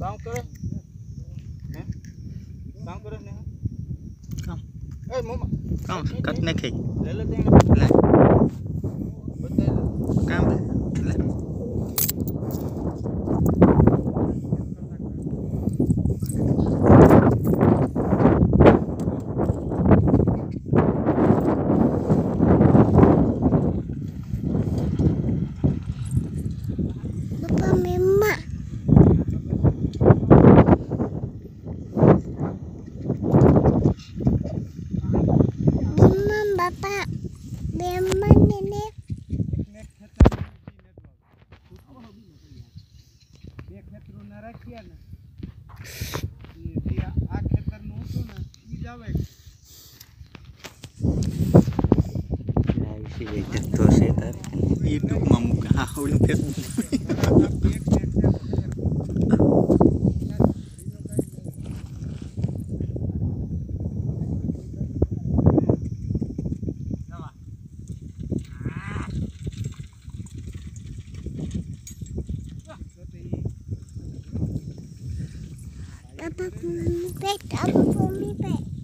काम करे काम करे नेहा काम ए मम्मा काम कट नहीं ले लेते हैं ले काम ले Hidup mau kau lu Papa, up Papa, me, back.